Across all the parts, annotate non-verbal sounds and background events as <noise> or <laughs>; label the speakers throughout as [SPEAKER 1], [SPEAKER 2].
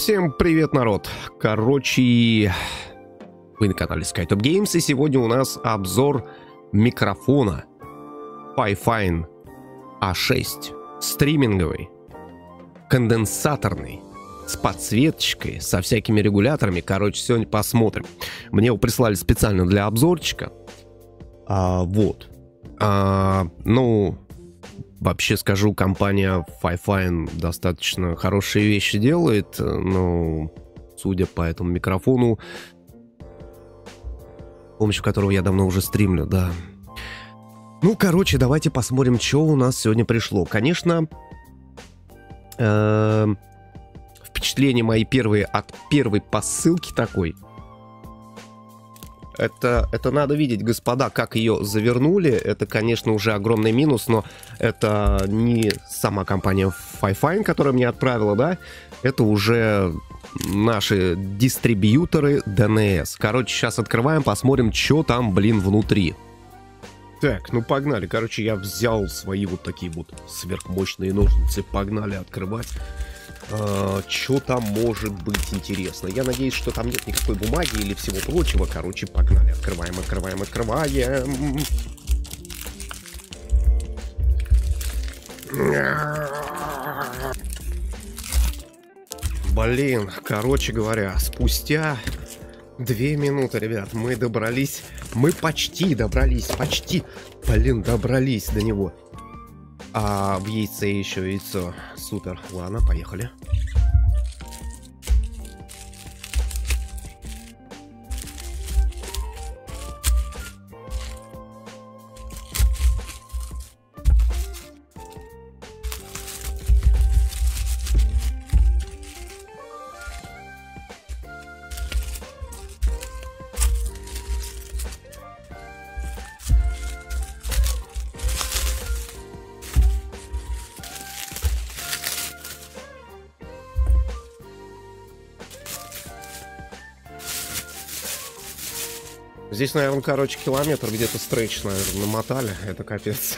[SPEAKER 1] Всем привет, народ! Короче, вы на канале SkyTop Games, и сегодня у нас обзор микрофона Fifine A6. Стриминговый, конденсаторный, с подсветочкой, со всякими регуляторами. Короче, сегодня посмотрим. Мне его прислали специально для обзорчика. А, вот. А, ну, Вообще скажу, компания Fifine достаточно хорошие вещи делает, но судя по этому микрофону, с помощью которого я давно уже стримлю, да. Ну, короче, давайте посмотрим, что у нас сегодня пришло. Конечно, э, впечатления мои первые от первой посылки такой – это, это надо видеть, господа, как ее завернули. Это, конечно, уже огромный минус, но это не сама компания Fifine, которая мне отправила, да? Это уже наши дистрибьюторы DNS. Короче, сейчас открываем, посмотрим, что там, блин, внутри. Так, ну погнали. Короче, я взял свои вот такие вот сверхмощные ножницы. Погнали открывать. А, что там может быть интересно? Я надеюсь, что там нет никакой бумаги или всего прочего. Короче, погнали. Открываем, открываем, открываем. Блин, короче говоря, спустя две минуты, ребят, мы добрались. Мы почти добрались, почти. Блин, добрались до него. А в яйце еще яйцо. Супер. Ладно, поехали. Здесь, наверное, короче, километр где-то стрейч, наверное, намотали. Это капец.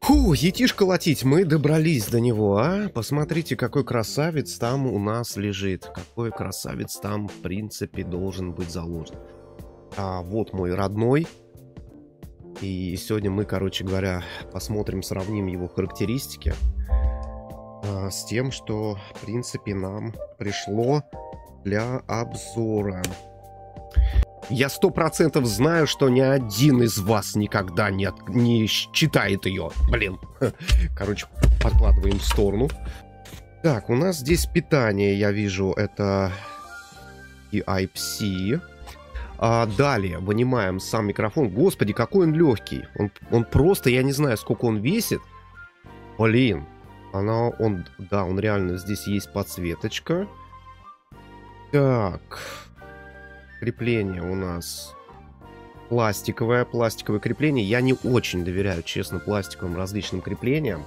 [SPEAKER 1] Фу, етишка латить, мы добрались до него, а? Посмотрите, какой красавец там у нас лежит. Какой красавец там, в принципе, должен быть заложен. А вот мой родной. И сегодня мы, короче говоря, посмотрим, сравним его характеристики а, с тем, что, в принципе, нам пришло для обзора. Я сто процентов знаю, что ни один из вас никогда не, от... не читает ее. Блин. <laughs> Короче, подкладываем в сторону. Так, у нас здесь питание, я вижу, это EIPC. А далее вынимаем сам микрофон. Господи, какой он легкий. Он, он просто, я не знаю, сколько он весит. Блин. Она, он, да, он реально, здесь есть подсветочка. Так. Крепление у нас пластиковое. Пластиковое крепление. Я не очень доверяю, честно, пластиковым различным креплениям.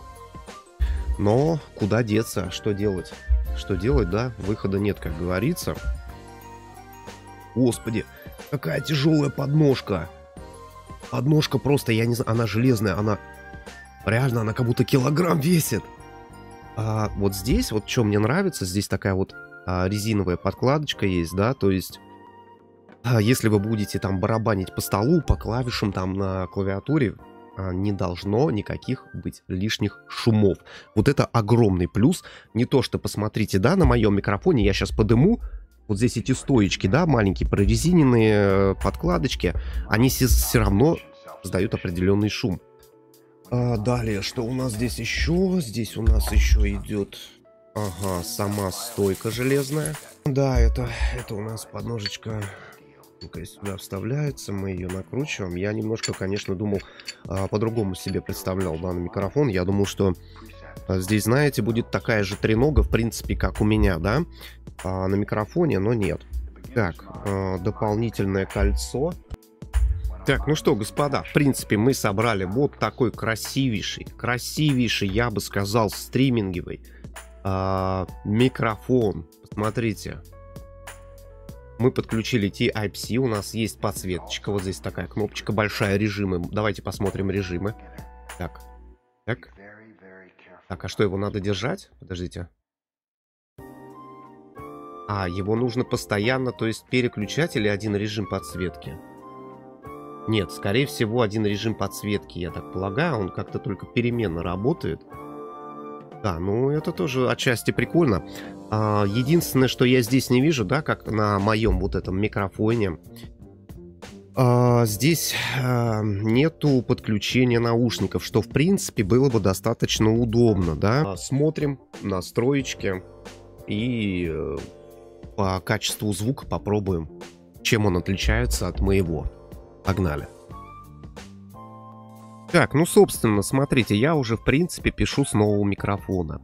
[SPEAKER 1] Но куда деться? Что делать? Что делать, да? Выхода нет, как говорится. Господи, какая тяжелая подножка. Подножка просто, я не знаю, она железная, она... Реально, она как будто килограмм весит. А вот здесь, вот что мне нравится, здесь такая вот резиновая подкладочка есть, да, то есть а, если вы будете там барабанить по столу, по клавишам там на клавиатуре, а, не должно никаких быть лишних шумов. Вот это огромный плюс. Не то, что посмотрите, да, на моем микрофоне, я сейчас подыму, вот здесь эти стоечки, да, маленькие прорезиненные э, подкладочки, они все равно создают определенный шум. А, далее, что у нас здесь еще? Здесь у нас еще идет Ага, сама стойка железная. Да, это, это у нас подножечка сюда вставляется, мы ее накручиваем. Я немножко, конечно, думал, а, по-другому себе представлял данный микрофон. Я думал, что а, здесь, знаете, будет такая же тренога, в принципе, как у меня, да, а, на микрофоне, но нет. Так, дополнительное кольцо. Так, ну что, господа, в принципе, мы собрали вот такой красивейший, красивейший, я бы сказал, стриминговый а, микрофон. Смотрите. Мы подключили T-Type-C, у нас есть подсветочка, вот здесь такая кнопочка большая, режимы. Давайте посмотрим режимы. Так, так. Так, а что, его надо держать? Подождите. А, его нужно постоянно, то есть переключать или один режим подсветки? Нет, скорее всего, один режим подсветки, я так полагаю. Он как-то только переменно работает. Да, ну это тоже отчасти прикольно. А, единственное, что я здесь не вижу, да, как на моем вот этом микрофоне, а, здесь а, нету подключения наушников, что в принципе было бы достаточно удобно, да. Смотрим настроечки и э, по качеству звука попробуем, чем он отличается от моего. Погнали. Так, ну, собственно, смотрите, я уже, в принципе, пишу с нового микрофона.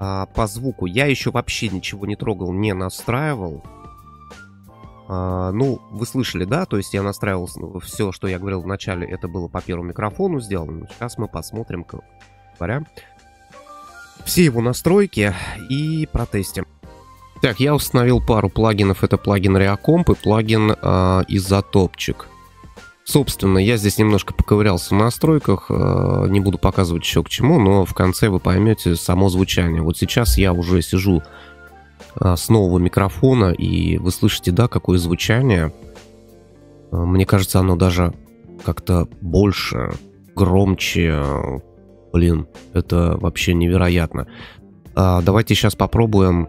[SPEAKER 1] А, по звуку я еще вообще ничего не трогал, не настраивал. А, ну, вы слышали, да? То есть я настраивал все, что я говорил в начале, это было по первому микрофону сделано. Сейчас мы посмотрим, как говоря, все его настройки и протестим. Так, я установил пару плагинов. Это плагин Reacomp и плагин э, Изотопчик. Собственно, я здесь немножко поковырялся в настройках, э, не буду показывать еще к чему, но в конце вы поймете само звучание. Вот сейчас я уже сижу э, с нового микрофона, и вы слышите, да, какое звучание. Э, мне кажется, оно даже как-то больше, громче. Блин, это вообще невероятно. Давайте сейчас попробуем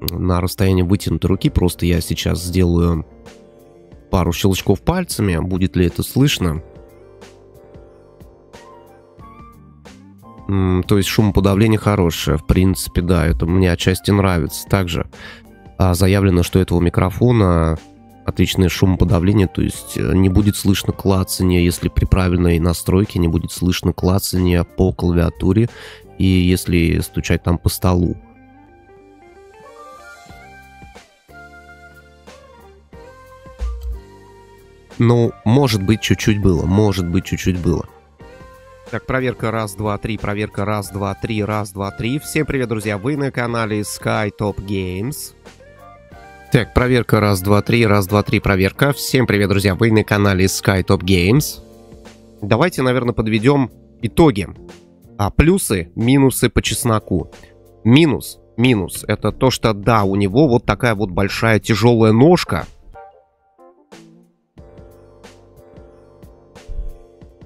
[SPEAKER 1] на расстоянии вытянутой руки. Просто я сейчас сделаю пару щелчков пальцами. Будет ли это слышно? То есть шумоподавление хорошее. В принципе, да, это мне отчасти нравится. Также а, заявлено, что этого микрофона отличное шумоподавление, то есть э, не будет слышно клацания, если при правильной настройке не будет слышно клацания по клавиатуре и если стучать там по столу. Ну, может быть, чуть-чуть было. Может быть, чуть-чуть было. Так, проверка раз, два, три, проверка раз, два, три, раз, два, три. Всем привет, друзья, вы на канале Sky Top Games. Так, проверка раз, два, три, раз, два, три, проверка. Всем привет, друзья, вы на канале Sky Top Games. Давайте, наверное, подведем итоги. А плюсы, минусы по чесноку. Минус, минус, это то, что да, у него вот такая вот большая тяжелая ножка,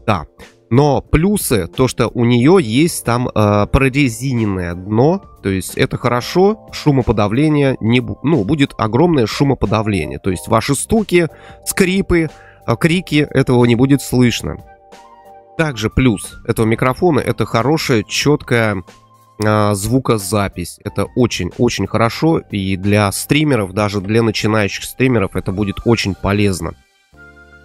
[SPEAKER 1] Да. Но плюсы, то, что у нее есть там э, прорезиненное дно, то есть это хорошо, шумоподавление не ну, будет огромное шумоподавление. То есть ваши стуки, скрипы, э, крики, этого не будет слышно. Также плюс этого микрофона это хорошая, четкая э, звукозапись. Это очень-очень хорошо, и для стримеров, даже для начинающих стримеров это будет очень полезно.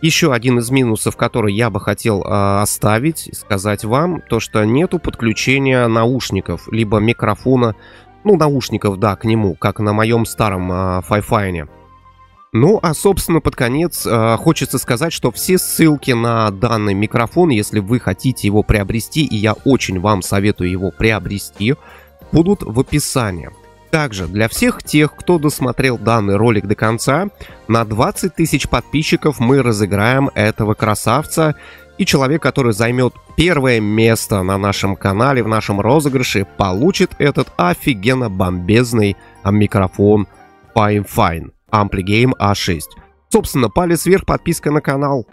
[SPEAKER 1] Еще один из минусов, который я бы хотел э, оставить, сказать вам, то что нету подключения наушников, либо микрофона, ну, наушников, да, к нему, как на моем старом э, Файфайне. Ну, а, собственно, под конец э, хочется сказать, что все ссылки на данный микрофон, если вы хотите его приобрести, и я очень вам советую его приобрести, будут в описании. Также для всех тех, кто досмотрел данный ролик до конца, на 20 тысяч подписчиков мы разыграем этого красавца. И человек, который займет первое место на нашем канале, в нашем розыгрыше, получит этот офигенно бомбезный микрофон Fine Fine Ampli Game A6. Собственно, палец вверх, подписка на канал.